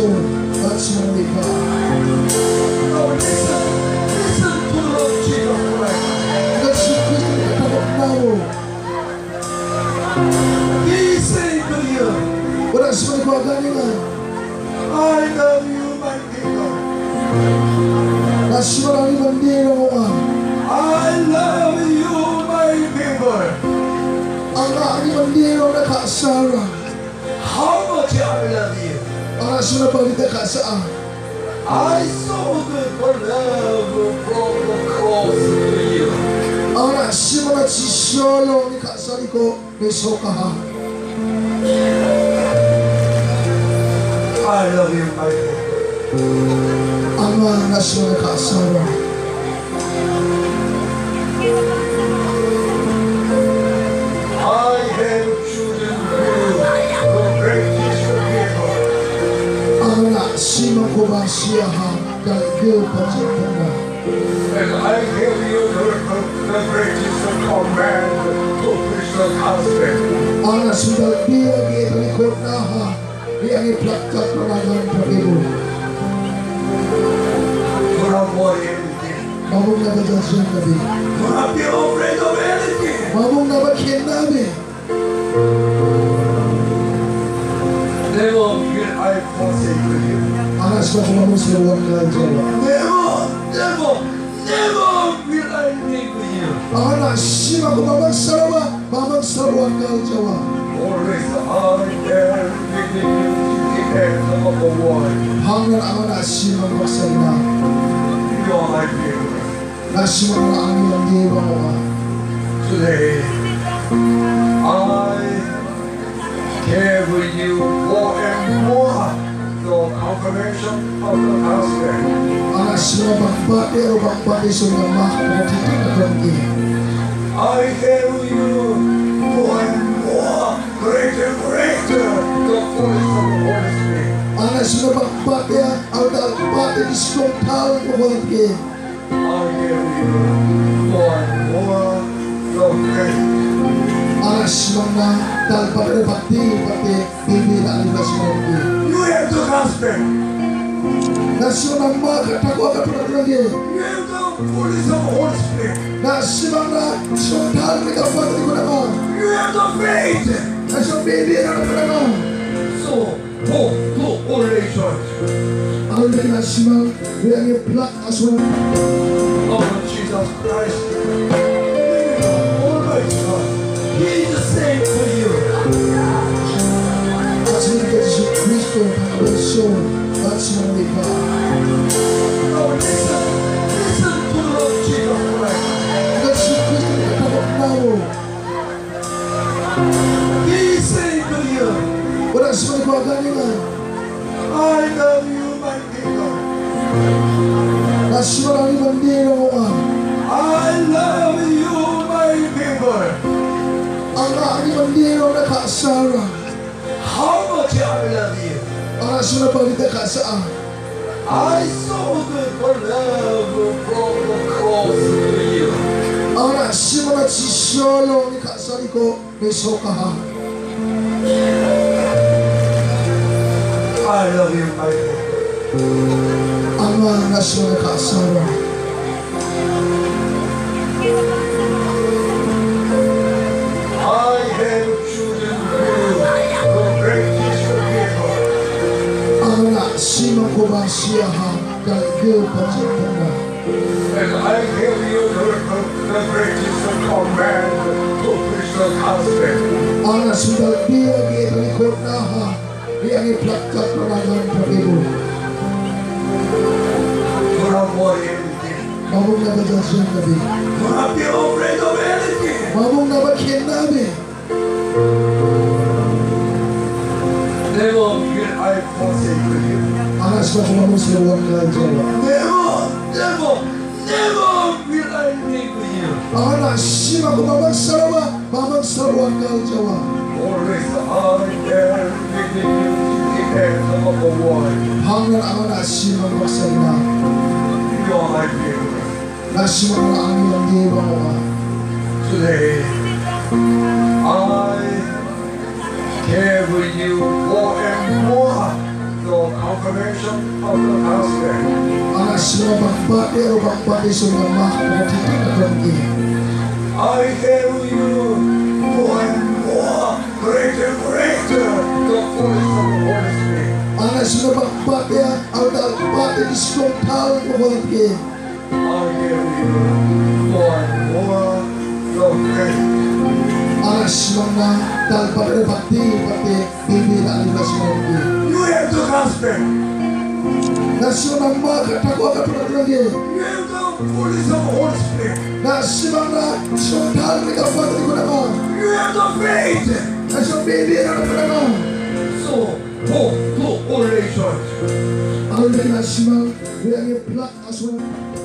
soul, that's where we are. listen, listen to the Jesus Christ. You, I love you, my people. I love you, my people. How much I love you. Anashimarang ka sa I saw the love from the cross to you. Anashimarang sisolo ni kasari ko ni sokaha. I love you, my. Ang mga nashimarang kaasara. I And I give you the, greatest command to the gospel. Ang nasundal dia di likod na ha di ang iplaktak na nagang pag-ibo. Do not worry anything. Mabong na ba dyan siya nabi? Do not be afraid of anything. Will I. Anas pa kung mabong sila. Never, never, never will I leave you. Ko mamang sarawa, mamang sarawa ka jawa. Always I am with you to the end of the world. Hanggang ang nasima ko sa. You are my people. Nasima ko na ang ilang diwa mo ha. Today, I give you more and more the confirmation of the kangki. I give you more and more, greater, greater, the fullness of the Holy Spirit. Ang nasima bakbate ang dalbate di sikong tao ko kangki. I give you more and more, the. You have the gospel. Nasima na makakatawa ka pa na You have the fullness of the Holy Spirit. Nasima na sikong tao ni kapatid ko naman. You have the faith. Nasima baby na naman naman. So, go to all nations. Nasima, yang iplak aswan. of Jesus How much I love you. Ang nasa na palita ka saan. I saw the love from the cross to you. Ang nasa mga sisolo ni kasari ko ni I love you, my people. Ang mga nasa ko ba siya ha kalgil pa sa tanda. And I give you the, the greatest command to preach the gospel. Ang nasundal dia di likod na ha di ang iplaktak na nagang pag-ibo. Do not worry anything. Mabong na ba dyan siya nabi? Do not be afraid of anything. Mabong na ba kiyan nabi? Never will I forsake you. Anas pa kung mabong sila wang jawa. Never, never, never will I leave you. Ang nasima ko mamang sarawa, mamang sarawa ka jawa. Always I am with you to the end of the world. Hanggang ang nasima ko sa. You are my ko na diwa mo ha. Today, I hear you, more and more, greater, greater, the voice of the Holy Spirit. Ana suna Bakba, Dero, Alda Bakba, Desunda Mahmadi, Ramgi. I hear you, more and more, the faith. Ana suna Dalba, Dero Bakba, Dero Bakba, Dero Bakba, Dero Bakba, You have to grasp it nasimama katakuwa katonaturagie nasimama sotari nikafuata nikunama nasobilia nanakunama All relations. All relations. We are a black as well.